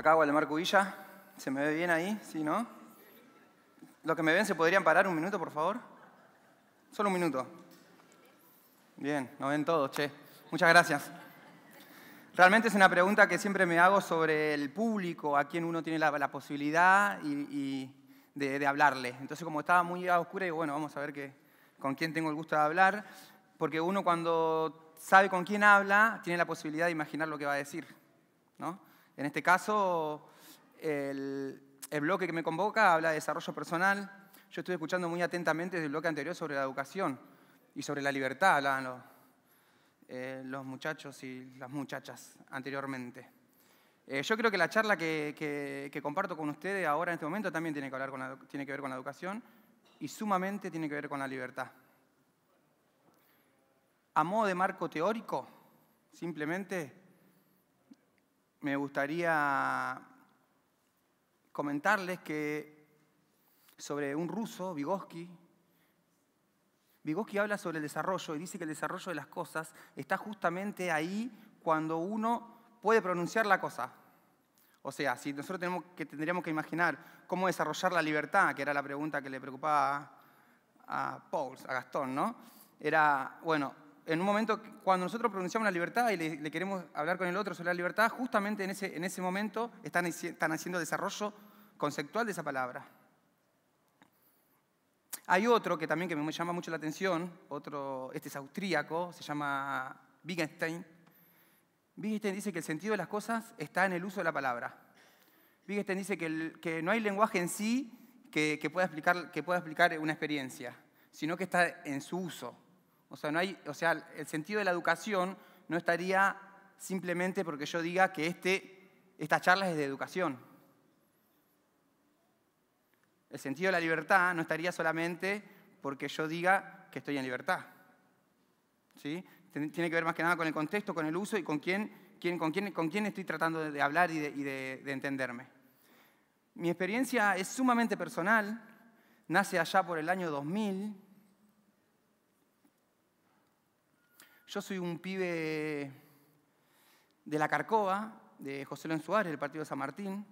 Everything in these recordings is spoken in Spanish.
Acá Waldemar Cubilla, ¿se me ve bien ahí? ¿Sí, no? Los que me ven, ¿se podrían parar un minuto, por favor? Solo un minuto. Bien, nos ven todos, che. Muchas gracias. Realmente es una pregunta que siempre me hago sobre el público, a quien uno tiene la, posibilidad y, de, hablarle. Entonces, como estaba muy a oscura, digo, bueno, vamos a ver que, con quién tengo el gusto de hablar, porque uno cuando sabe con quién habla, tiene la posibilidad de imaginar lo que va a decir. ¿no? En este caso, el, bloque que me convoca habla de desarrollo personal. Yo estuve escuchando muy atentamente desde el bloque anterior sobre la educación y sobre la libertad, hablaban los, eh, los muchachos y las muchachas anteriormente. Eh, yo creo que la charla que, comparto con ustedes ahora en este momento también tiene que ver con la educación y sumamente tiene que ver con la libertad. A modo de marco teórico, simplemente me gustaría comentarles que sobre un ruso, Vygotsky, Vygotsky habla sobre el desarrollo y dice que el desarrollo de las cosas está justamente ahí cuando uno puede pronunciar la cosa. O sea, si nosotros tenemos que, tendríamos que imaginar cómo desarrollar la libertad, que era la pregunta que le preocupaba a, Paul, a Gastón, ¿no? Era, bueno, en un momento, cuando nosotros pronunciamos la libertad y le, queremos hablar con el otro sobre la libertad, justamente en ese, en ese momento están, están haciendo desarrollo conceptual de esa palabra. Hay otro que también que me llama mucho la atención, otro, este es austríaco, se llama Wittgenstein. Wittgenstein dice que el sentido de las cosas está en el uso de la palabra. Wittgenstein dice que, que no hay lenguaje en sí que, pueda explicar, que pueda explicar una experiencia, sino que está en su uso. O sea, no hay, o sea, el sentido de la educación no estaría simplemente porque yo diga que este, esta charla es de educación. El sentido de la libertad no estaría solamente porque yo diga que estoy en libertad. ¿Sí? Tiene que ver más que nada con el contexto, con el uso y con quién, quién, con quién, con quién estoy tratando de hablar y, de, de entenderme. Mi experiencia es sumamente personal, nace allá por el año 2000 Yo soy un pibe de la Carcova, de José Luis Suárez, del partido de San Martín.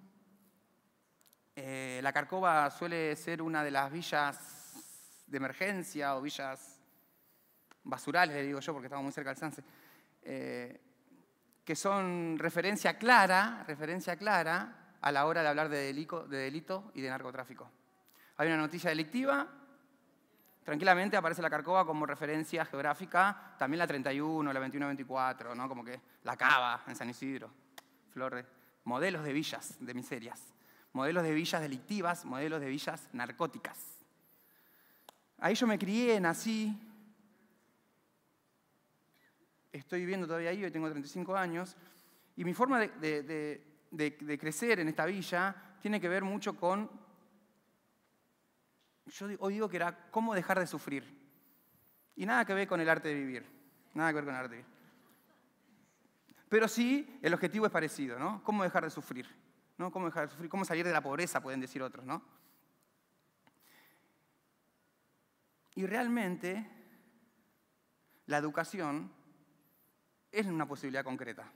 Eh, la Carcova suele ser una de las villas de emergencia o villas basurales, le digo yo, porque estamos muy cerca del Sanse, eh, que son referencia clara, referencia clara a la hora de hablar de de delito y de narcotráfico. Hay una noticia delictiva Tranquilamente aparece la Carcova como referencia geográfica, también la 31, la 21-24, ¿no? como que la Cava en San Isidro, Flores, modelos de villas de miserias, modelos de villas delictivas, modelos de villas narcóticas. Ahí yo me crié, nací, estoy viviendo todavía ahí, hoy tengo 35 años, y mi forma de, de crecer en esta villa tiene que ver mucho con yo hoy digo que era cómo dejar de sufrir. Y nada que ver con el arte de vivir. Nada que ver con el arte de vivir. Pero sí, el objetivo es parecido, ¿no? ¿Cómo dejar de sufrir? ¿No? ¿Cómo dejar de sufrir? ¿Cómo salir de la pobreza? Pueden decir otros, ¿no? Y realmente, la educación es una posibilidad concreta.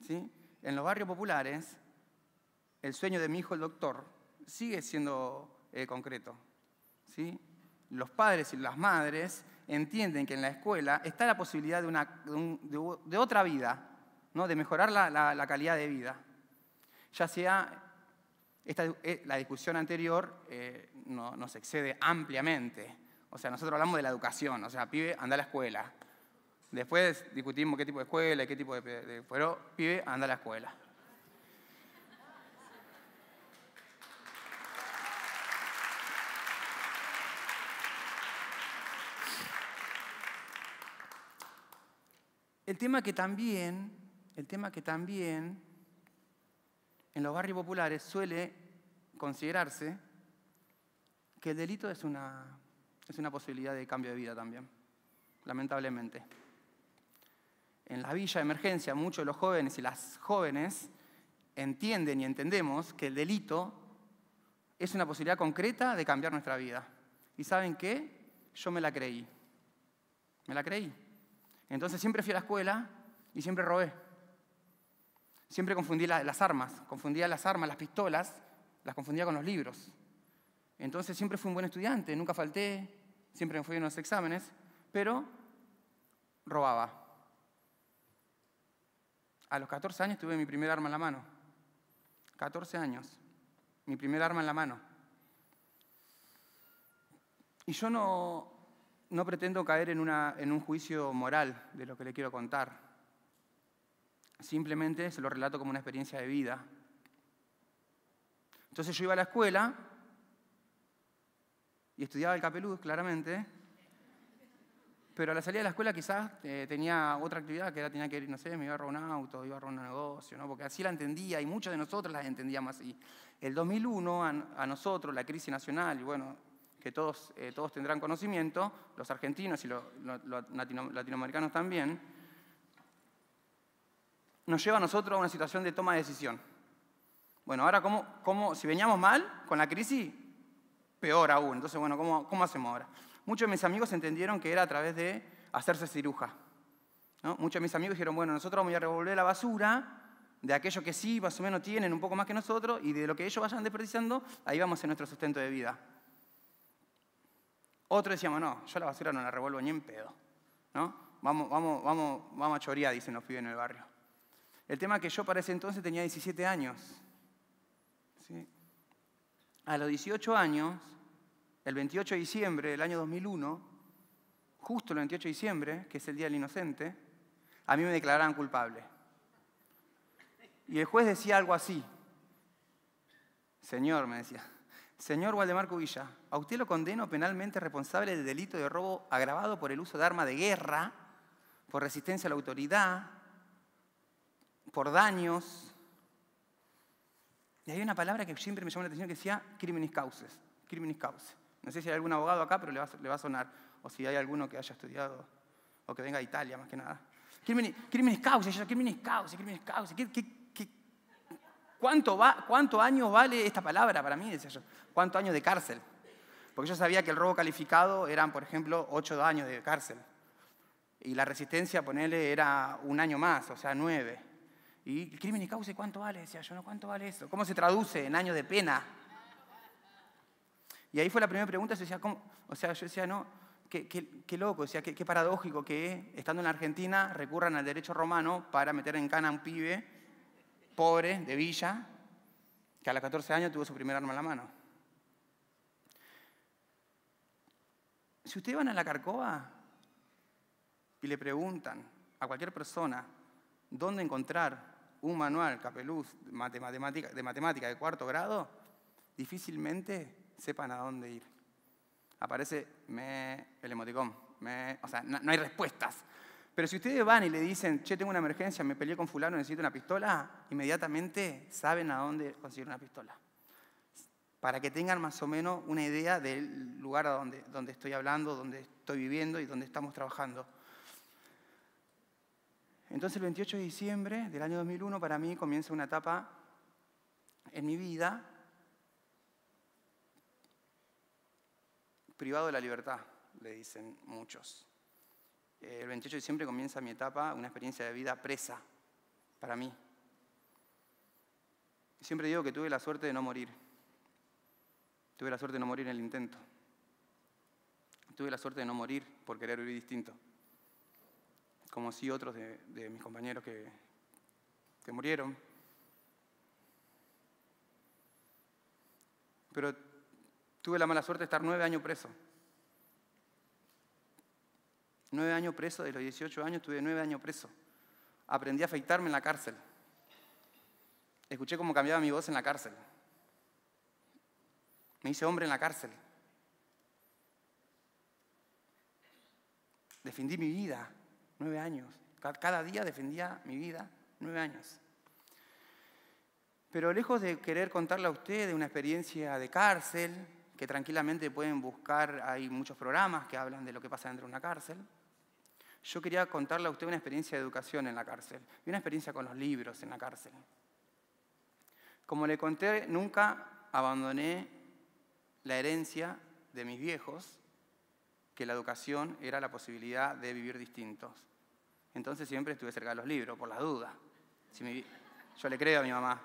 ¿Sí? En los barrios populares, el sueño de mi hijo, el doctor, sigue siendo eh, concreto. ¿sí? Los padres y las madres entienden que en la escuela está la posibilidad de, una, de, otra vida, ¿no? de mejorar la, calidad de vida. Ya sea, esta, eh, la discusión anterior eh, no, nos excede ampliamente. O sea, nosotros hablamos de la educación, o sea, pibe, anda a la escuela. Después discutimos qué tipo de escuela y qué tipo de pero pibe, anda a la escuela. El tema que también, el tema que también en los barrios populares suele considerarse que el delito es una, es una posibilidad de cambio de vida también, lamentablemente. En la villa de emergencia, muchos de los jóvenes y las jóvenes entienden y entendemos que el delito es una posibilidad concreta de cambiar nuestra vida. ¿Y saben qué? Yo me la creí. Me la creí. Entonces siempre fui a la escuela y siempre robé. Siempre confundía las armas, confundía las armas, las pistolas, las confundía con los libros. Entonces siempre fui un buen estudiante, nunca falté, siempre me fui en los exámenes, pero robaba. A los 14 años tuve mi primer arma en la mano. 14 años, mi primer arma en la mano. Y yo no, no pretendo caer en, una, un juicio moral de lo que le quiero contar. Simplemente se lo relato como una experiencia de vida. Entonces yo iba a la escuela y estudiaba el capeluz, claramente, pero a la salida de la escuela quizás eh, tenía otra actividad que era, tenía que ir, no sé, me iba a robar un auto, iba a robar un negocio, ¿no? porque así la entendía y muchos de nosotros la entendíamos así. El 2001 a, nosotros, la crisis nacional, y bueno, que todos, eh, todos tendrán conocimiento, los argentinos y los, latinoamericanos también, nos lleva a nosotros a una situación de toma de decisión. Bueno, ahora, ¿cómo, cómo, si veníamos mal con la crisis, peor aún. Entonces, bueno, ¿cómo, cómo hacemos ahora? Muchos de mis amigos entendieron que era a través de hacerse ciruja. Muchos de mis amigos dijeron, bueno, nosotros vamos a revolver la basura de aquellos que sí, más o menos tienen un poco más que nosotros, y de lo que ellos vayan desperdiciando, ahí vamos en nuestro sustento de vida. Otros decíamos, no, yo la basura no la revuelvo ni en pedo. ¿no? Vamos, vamos, vamos, vamos a chorear, dicen los pibes en el barrio. El tema es que yo para ese entonces tenía 17 años. A los 18 años, el 28 de diciembre del año 2001, justo el 28 de diciembre, que es el Día del Inocente, a mí me declararon culpable. Y el juez decía algo así. Señor, me decía, señor Waldemar Cubilla, a usted lo condeno penalmente responsable del delito de robo agravado por el uso de arma de guerra, por resistencia a la autoridad, por daños. Y hay una palabra que siempre me llamó la atención que decía criminis causes. Criminis causes. No sé si hay algún abogado acá, pero le va, a sonar. O si hay alguno que haya estudiado o que venga de Italia, más que nada. Criminis, criminis causes, criminis causes, criminis causes. Cuánto, va, ¿Cuánto años vale esta palabra para mí? Decía yo. ¿Cuántos años de cárcel? Porque yo sabía que el robo calificado eran, por ejemplo, ocho años de cárcel. Y la resistencia, ponerle, era un año más, o sea, nueve. ¿Y el crimen y causa cuánto vale? Decía yo, ¿no? ¿Cuánto vale eso? ¿Cómo se traduce en años de pena? Y ahí fue la primera pregunta, yo decía, ¿cómo? O sea, yo decía, no, qué, loco, qué, paradójico que estando en Argentina recurran al derecho romano para meter en cana a un pibe pobre de villa que a los 14 años tuvo su primer arma en la mano. Si ustedes van a la Carcova y le preguntan a cualquier persona dónde encontrar un manual capeluz de matemática, de cuarto grado, difícilmente sepan a dónde ir. Aparece me, el emoticón, me, o sea, no, hay respuestas. Pero si ustedes van y le dicen, che, tengo una emergencia, me peleé con fulano, necesito una pistola, inmediatamente saben a dónde conseguir una pistola. Para que tengan más o menos una idea del lugar a donde, donde estoy hablando, donde estoy viviendo y donde estamos trabajando. Entonces el 28 de diciembre del año 2001 para mí comienza una etapa en mi vida privado de la libertad, le dicen muchos. El 28 de diciembre comienza mi etapa, una experiencia de vida presa para mí. Siempre digo que tuve la suerte de no morir. Tuve la suerte de no morir en el intento. Tuve la suerte de no morir por querer vivir distinto como sí otros de, mis compañeros que, que murieron. Pero tuve la mala suerte de estar nueve años preso. Nueve años preso, de los 18 años tuve nueve años preso. Aprendí a afeitarme en la cárcel. Escuché cómo cambiaba mi voz en la cárcel. Me hice hombre en la cárcel. Defendí mi vida nueve años. Cada día defendía mi vida, nueve años. Pero lejos de querer contarle a usted de una experiencia de cárcel, que tranquilamente pueden buscar, hay muchos programas que hablan de lo que pasa dentro de una cárcel, yo quería contarle a usted una experiencia de educación en la cárcel y una experiencia con los libros en la cárcel. Como le conté, nunca abandoné la herencia de mis viejos, que la educación era la posibilidad de vivir distintos. Entonces siempre estuve cerca de los libros, por la duda. Yo le creo a mi mamá.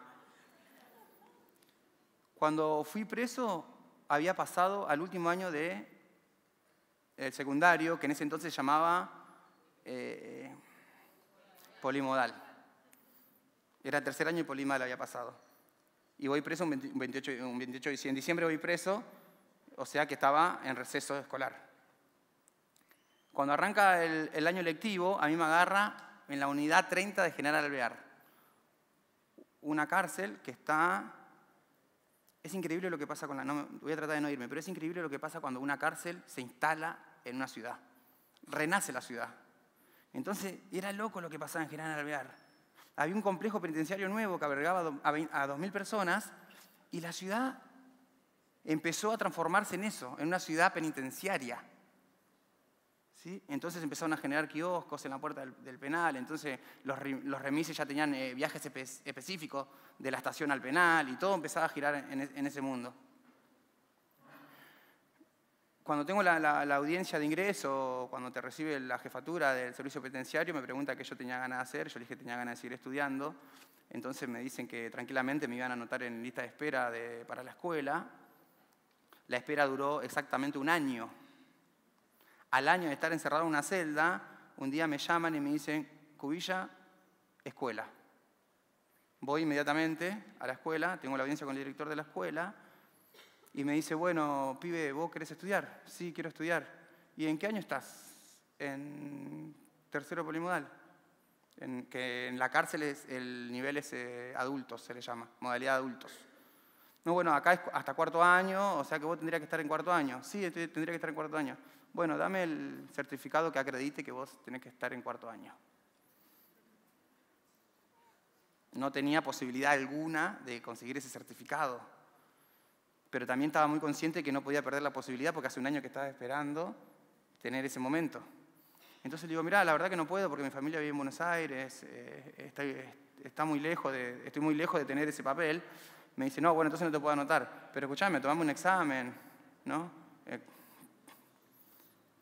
Cuando fui preso, había pasado al último año de el secundario, que en ese entonces se llamaba eh, polimodal. Era el tercer año y polimodal había pasado. Y voy preso un 28, un 28 de En diciembre voy preso, o sea que estaba en receso escolar. Cuando arranca el, el año lectivo, a mí me agarra en la unidad 30 de General Alvear. Una cárcel que está es increíble lo que pasa con la... No, voy a tratar de no irme, pero es increíble lo que pasa cuando una cárcel se instala en una ciudad. Renace la ciudad. Entonces, era loco lo que pasaba en General Alvear. Había un complejo penitenciario nuevo que albergaba a 2.000 personas y la ciudad empezó a transformarse en eso, en una ciudad penitenciaria. Entonces empezaron a generar kioscos en la puerta del, penal, entonces los, remises ya tenían eh, viajes específicos de la estación al penal y todo empezaba a girar en, ese mundo. Cuando tengo la, audiencia de ingreso, cuando te recibe la jefatura del servicio penitenciario, me pregunta qué yo tenía ganas de hacer, yo le dije que tenía ganas de seguir estudiando, entonces me dicen que tranquilamente me iban a anotar en lista de espera para la escuela. La espera duró exactamente un año, al año de estar encerrado en una celda, un día me llaman y me dicen, Cubilla, escuela. Voy inmediatamente a la escuela, tengo la audiencia con el director de la escuela, y me dice, bueno, pibe, ¿vos querés estudiar? Sí, quiero estudiar. ¿Y en qué año estás? En tercero polimodal. En, que en la cárcel es, el nivel es eh, adultos, se le llama, modalidad adultos. No, bueno, acá es hasta cuarto año, o sea que vos tendrías que estar en cuarto año. Sí, tendría que estar en cuarto año. Bueno, dame el certificado que acredite que vos tenés que estar en cuarto año. No tenía posibilidad alguna de conseguir ese certificado, pero también estaba muy consciente que no podía perder la posibilidad porque hace un año que estaba esperando tener ese momento. Entonces le digo, mira, la verdad que no puedo porque mi familia vive en Buenos Aires, eh, está, muy lejos de, estoy muy lejos de tener ese papel. Me dice, no, bueno, entonces no te puedo anotar, pero escuchame, tomame un examen, ¿no? Eh,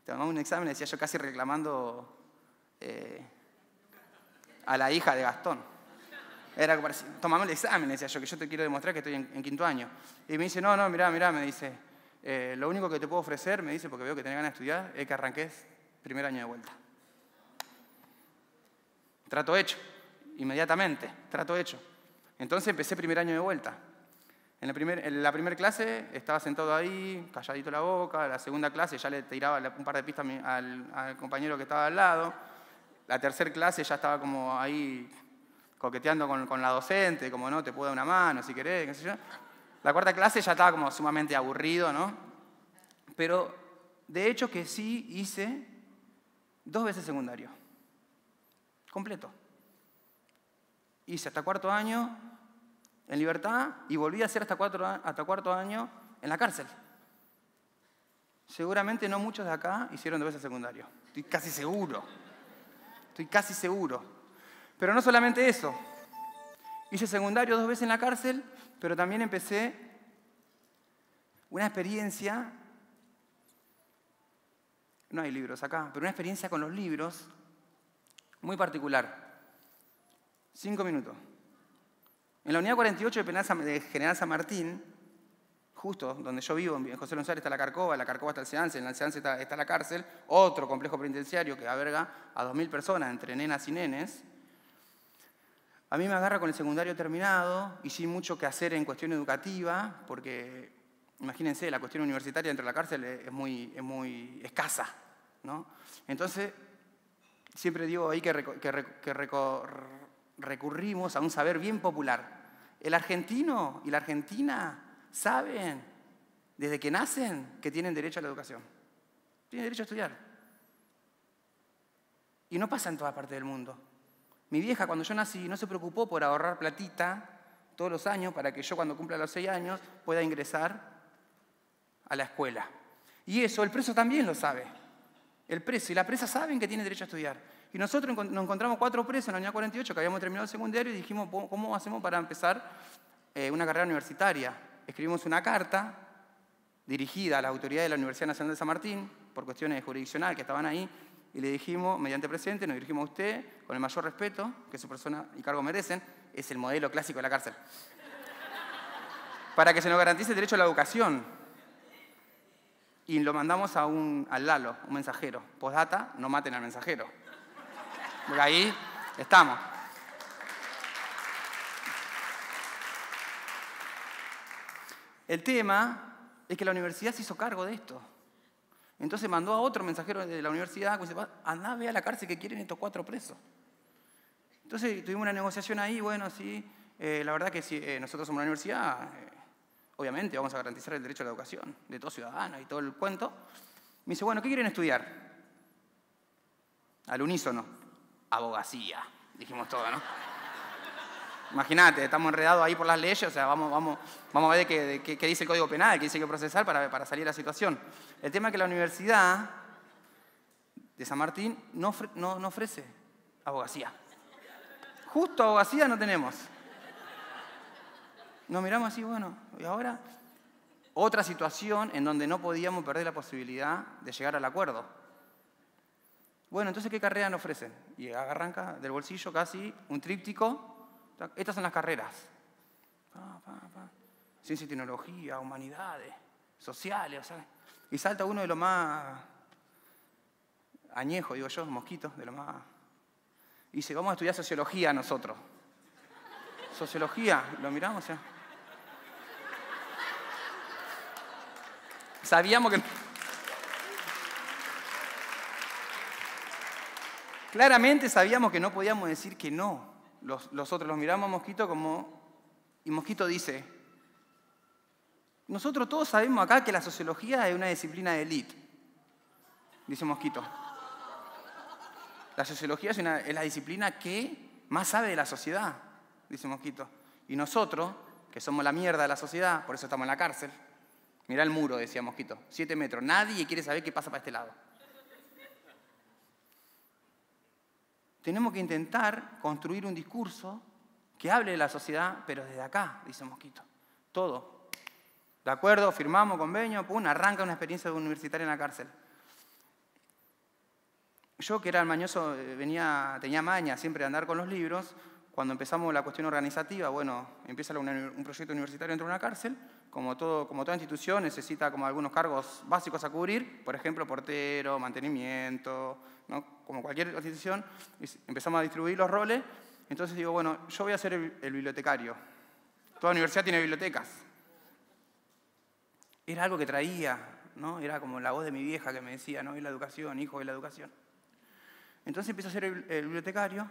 tomamos un examen, decía yo casi reclamando eh, a la hija de Gastón. Era como, tomamos el examen, decía yo, que yo te quiero demostrar que estoy en, quinto año. Y me dice, no, no, mirá, mirá, me dice, eh, lo único que te puedo ofrecer, me dice, porque veo que tenés ganas de estudiar, es que arranques primer año de vuelta. Trato hecho, inmediatamente, trato hecho. Entonces empecé primer año de vuelta. En la, primera primer clase estaba sentado ahí, calladito la boca. La segunda clase ya le tiraba un par de pistas al, compañero que estaba al lado. La tercera clase ya estaba como ahí coqueteando con, la docente, como no, te puedo dar una mano si querés, qué sé yo. La cuarta clase ya estaba como sumamente aburrido, ¿no? Pero de hecho que sí hice dos veces secundario. Completo. Hice hasta cuarto año en libertad y volví a ser hasta, cuatro, hasta cuarto año en la cárcel. Seguramente no muchos de acá hicieron dos veces secundario. Estoy casi seguro. Estoy casi seguro. Pero no solamente eso. Hice secundario dos veces en la cárcel, pero también empecé una experiencia, no hay libros acá, pero una experiencia con los libros muy particular. Cinco minutos. En la unidad 48 de General San Martín, justo donde yo vivo, en José González está la Carcova, la Carcova está el Seance, en el Seance está, la cárcel, otro complejo penitenciario que alberga a 2.000 personas, entre nenas y nenes. A mí me agarra con el secundario terminado y sin mucho que hacer en cuestión educativa, porque imagínense, la cuestión universitaria entre la cárcel es muy, es muy escasa. ¿no? Entonces, siempre digo ahí que recurrimos a un saber bien popular. El argentino y la argentina saben desde que nacen que tienen derecho a la educación. Tienen derecho a estudiar. Y no pasa en toda parte del mundo. Mi vieja cuando yo nací no se preocupó por ahorrar platita todos los años para que yo cuando cumpla los seis años pueda ingresar a la escuela. Y eso el preso también lo sabe. El preso y la presa saben que tienen derecho a estudiar. Y nosotros nos encontramos cuatro presos en la unidad 48 que habíamos terminado el secundario y dijimos, ¿cómo hacemos para empezar eh, una carrera universitaria? Escribimos una carta dirigida a la autoridad de la Universidad Nacional de San Martín, por cuestiones jurisdiccionales que estaban ahí, y le dijimos, mediante presente, nos dirigimos a usted con el mayor respeto que su persona y cargo merecen, es el modelo clásico de la cárcel. Para que se nos garantice el derecho a la educación. Y lo mandamos a un, al Lalo, un mensajero. Postdata, no maten al mensajero. Porque ahí estamos. El tema es que la universidad se hizo cargo de esto. Entonces mandó a otro mensajero de la universidad que dice, andá, ve a la cárcel que quieren estos cuatro presos. Entonces tuvimos una negociación ahí, bueno, sí, eh, la verdad que si eh, nosotros somos una universidad, eh, obviamente vamos a garantizar el derecho a la educación de todo ciudadano y todo el cuento. Me dice, bueno, ¿qué quieren estudiar? Al unísono, abogacía, dijimos todo, ¿no? Imagínate, estamos enredados ahí por las leyes, o sea, vamos, vamos, vamos a ver qué, qué, dice el Código Penal, qué dice que procesar para, para salir de la situación. El tema es que la Universidad de San Martín no, no, no ofrece abogacía. Justo abogacía no tenemos. Nos miramos así, bueno, y ahora otra situación en donde no podíamos perder la posibilidad de llegar al acuerdo. Bueno, entonces, ¿qué carrera nos ofrecen? Y arranca del bolsillo casi un tríptico estas son las carreras. Ciencia y tecnología, humanidades, sociales, Y salta uno de los más añejos, digo yo, mosquitos, de lo más... Y dice, vamos a estudiar sociología nosotros. Sociología, lo miramos, ya. Sabíamos que... Claramente sabíamos que no podíamos decir que no los, otros los miramos a Mosquito como... Y Mosquito dice, nosotros todos sabemos acá que la sociología es una disciplina de élite, dice Mosquito. La sociología es, es, la disciplina que más sabe de la sociedad, dice Mosquito. Y nosotros, que somos la mierda de la sociedad, por eso estamos en la cárcel, mirá el muro, decía Mosquito, siete metros, nadie quiere saber qué pasa para este lado. Tenemos que intentar construir un discurso que hable de la sociedad, pero desde acá, dice Mosquito. Todo. ¿De acuerdo? Firmamos convenio, pum, arranca una experiencia universitaria en la cárcel. Yo, que era el mañoso, eh, venía, tenía maña siempre de andar con los libros. Cuando empezamos la cuestión organizativa, bueno, empieza un proyecto universitario dentro de una cárcel. Como, todo, como toda institución, necesita como algunos cargos básicos a cubrir, por ejemplo, portero, mantenimiento, como cualquier institución, empezamos a distribuir los roles. Entonces digo, bueno, yo voy a ser el, bibliotecario. Toda universidad tiene bibliotecas. Era algo que traía, ¿no? Era como la voz de mi vieja que me decía, ¿no? Y la educación, hijo de la educación. Entonces empiezo a ser el bibliotecario.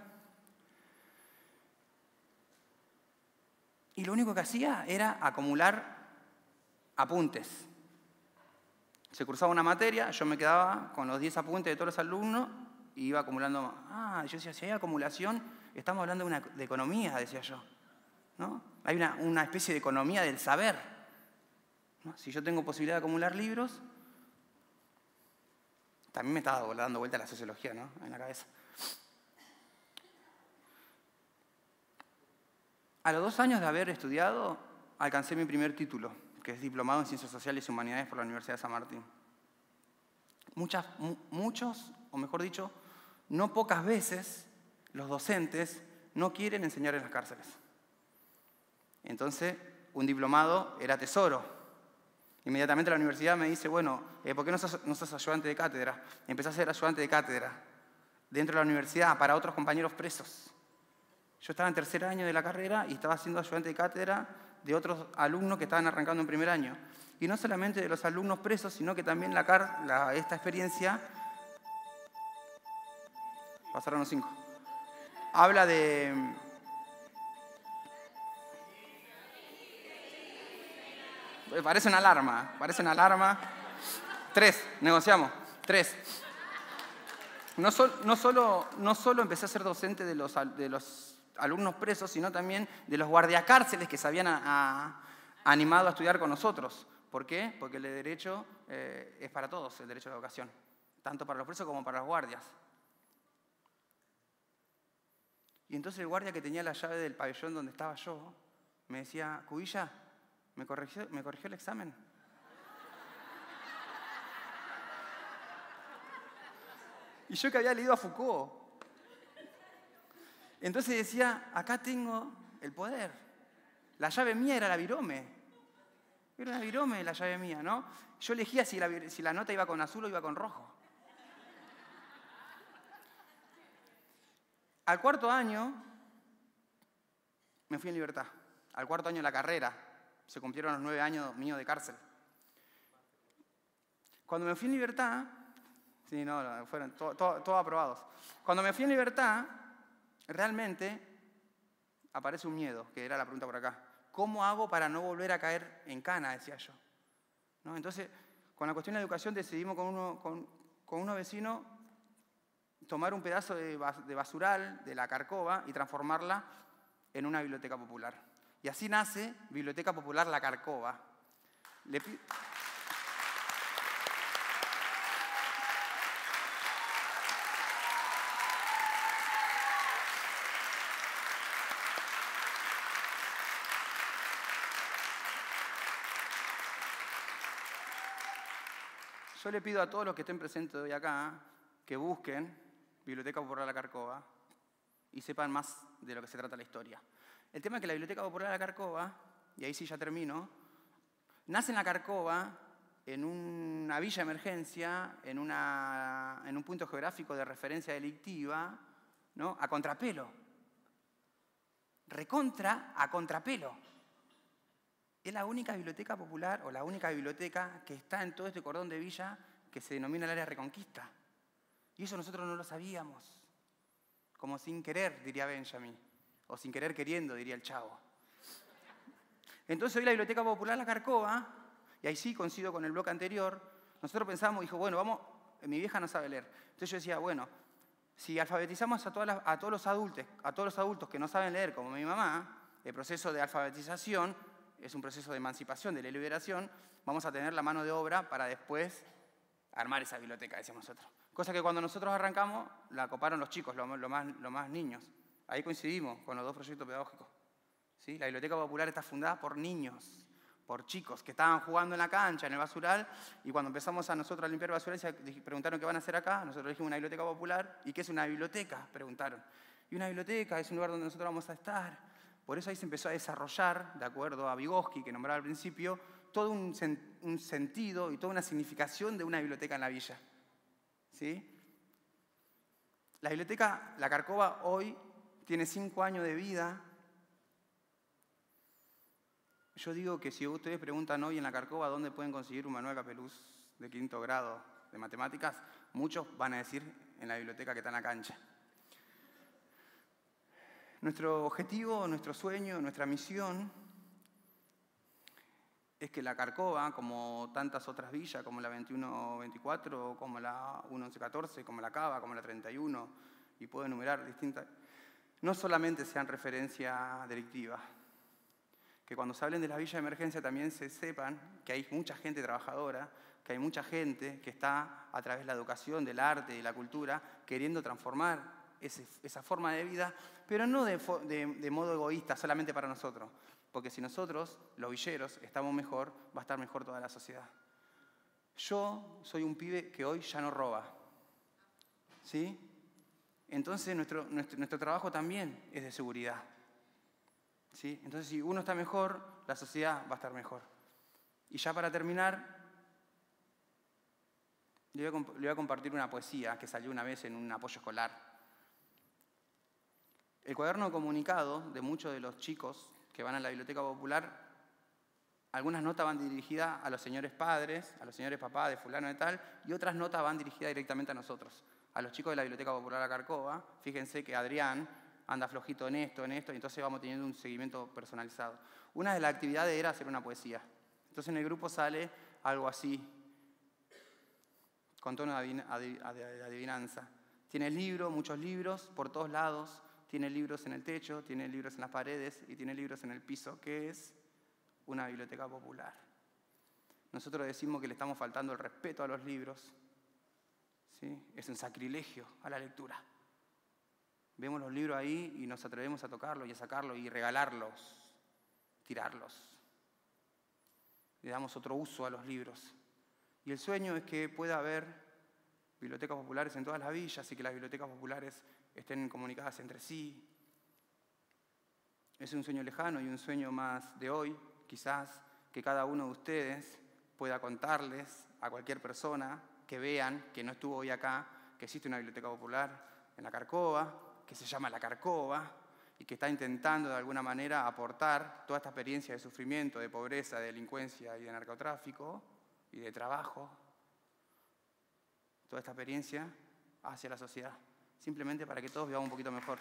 Y lo único que hacía era acumular apuntes. Se cursaba una materia, yo me quedaba con los 10 apuntes de todos los alumnos y iba acumulando. Ah, yo decía, si hay acumulación, estamos hablando de, una, economía, decía yo. ¿no? Hay una, especie de economía del saber. Si yo tengo posibilidad de acumular libros, también me estaba dando vuelta la sociología ¿no? en la cabeza. A los dos años de haber estudiado, alcancé mi primer título que es diplomado en Ciencias Sociales y Humanidades por la Universidad de San Martín. Muchas, muchos, o mejor dicho, no pocas veces los docentes no quieren enseñar en las cárceles. Entonces, un diplomado era tesoro. Inmediatamente la universidad me dice, bueno, eh, ¿por qué no sos, ayudante de cátedra? Empecé a ser ayudante de cátedra dentro de la universidad para otros compañeros presos. Yo estaba en tercer año de la carrera y estaba siendo ayudante de cátedra de otros alumnos que estaban arrancando en primer año. Y no solamente de los alumnos presos, sino que también esta experiencia, pasaron los cinco, habla de... Parece una alarma, parece una alarma. Tres, negociamos, tres. No, no, solo, no solo empecé a ser docente de los, de los alumnos presos, sino también de los guardiacárceles que se habían animado a estudiar con nosotros. ¿Por qué? Porque el derecho eh, es para todos, el derecho a la educación, tanto para los presos como para los guardias. Y entonces el guardia que tenía la llave del pabellón donde estaba yo, me decía, Cubilla, ¿me corrigió, ¿me corrigió el examen? Y yo que había leído a Foucault, entonces decía, acá tengo el poder. La llave mía era la virome. Era una virome la llave mía, ¿no? Yo elegía si la, la nota iba con azul o iba con rojo. Al cuarto año me fui en libertad. Al cuarto año de la carrera se cumplieron los nueve años míos de cárcel. Cuando me fui en libertad, sí, no, fueron todos aprobados. Cuando me fui en libertad, realmente aparece un miedo, que era la pregunta por acá. ¿Cómo hago para no volver a caer en cana? Decía yo. Entonces, con la cuestión de la educación decidimos con, uno, con, con unos vecinos tomar un pedazo de basural de la Carcova y transformarla en una biblioteca popular. Y así nace Biblioteca Popular La Carcova. Yo le pido a todos los que estén presentes hoy acá que busquen Biblioteca Popular La Carcova y sepan más de lo que se trata la historia. El tema es que la Biblioteca Popular de la Carcova, y ahí sí ya termino, nace en la Carcova en una villa emergencia, en, en un punto geográfico de referencia delictiva, ¿no? a contrapelo. Recontra a contrapelo. Es la única biblioteca popular o la única biblioteca que está en todo este cordón de villa que se denomina el área Reconquista. Y eso nosotros no lo sabíamos como sin querer, diría Benjamin, o sin querer queriendo, diría el chavo. Entonces hoy la Biblioteca Popular La Carcova, y ahí sí coincido con el bloque anterior, nosotros pensamos, dijo, bueno, vamos, mi vieja no sabe leer. Entonces yo decía, bueno, si alfabetizamos a, a, todos los adultos, a todos los adultos que no saben leer, como mi mamá, el proceso de alfabetización es un proceso de emancipación, de liberación, vamos a tener la mano de obra para después armar esa biblioteca, decíamos nosotros. Cosa que cuando nosotros arrancamos, la coparon los chicos, los lo más, lo más niños. Ahí coincidimos con los dos proyectos pedagógicos. ¿Sí? La Biblioteca Popular está fundada por niños, por chicos que estaban jugando en la cancha, en el basural, y cuando empezamos a nosotros a limpiar basural, se preguntaron qué van a hacer acá, nosotros dijimos una biblioteca popular, ¿y qué es una biblioteca? Preguntaron. Y una biblioteca es un lugar donde nosotros vamos a estar. Por eso ahí se empezó a desarrollar, de acuerdo a Vygotsky, que nombraba al principio, todo un, sentido y toda una significación de una biblioteca en la villa. ¿Sí? La biblioteca La Carcova hoy tiene cinco años de vida. Yo digo que si ustedes preguntan hoy en La Carcova dónde pueden conseguir un Manuel Capeluz de quinto grado de matemáticas, muchos van a decir en la biblioteca que está en la cancha. Nuestro objetivo, nuestro sueño, nuestra misión es que la Carcova, como tantas otras villas, como la 2124, como la 1114, como la Cava, como la 31, y puedo enumerar distintas, no solamente sean referencia delictiva, que cuando se hablen de las villas de emergencia también se sepan que hay mucha gente trabajadora, que hay mucha gente que está a través de la educación, del arte y la cultura queriendo transformar esa forma de vida, pero no de modo egoísta solamente para nosotros, porque si nosotros, los villeros, estamos mejor, va a estar mejor toda la sociedad. Yo soy un pibe que hoy ya no roba. ¿Sí? Entonces nuestro, nuestro, trabajo también es de seguridad. ¿Sí? Entonces si uno está mejor, la sociedad va a estar mejor. Y ya para terminar, le voy a compartir una poesía que salió una vez en un apoyo escolar. El cuaderno de comunicado de muchos de los chicos que van a la Biblioteca Popular, algunas notas van dirigidas a los señores padres, a los señores papás de fulano de tal, y otras notas van dirigidas directamente a nosotros, a los chicos de la Biblioteca Popular de Carcova. Fíjense que Adrián anda flojito en esto, en esto, y entonces vamos teniendo un seguimiento personalizado. Una de las actividades era hacer una poesía. Entonces en el grupo sale algo así, con tono de adivinanza. Tiene libros, muchos libros, por todos lados, tiene libros en el techo, tiene libros en las paredes y tiene libros en el piso, que es una biblioteca popular. Nosotros decimos que le estamos faltando el respeto a los libros. ¿sí? Es un sacrilegio a la lectura. Vemos los libros ahí y nos atrevemos a tocarlos y a sacarlos y regalarlos, tirarlos. Le damos otro uso a los libros. Y el sueño es que pueda haber bibliotecas populares en todas las villas y que las bibliotecas populares estén comunicadas entre sí. es un sueño lejano y un sueño más de hoy, quizás que cada uno de ustedes pueda contarles a cualquier persona que vean que no estuvo hoy acá, que existe una biblioteca popular en la Carcova, que se llama La Carcova, y que está intentando de alguna manera aportar toda esta experiencia de sufrimiento, de pobreza, de delincuencia y de narcotráfico y de trabajo, toda esta experiencia hacia la sociedad, simplemente para que todos vivamos un poquito mejor.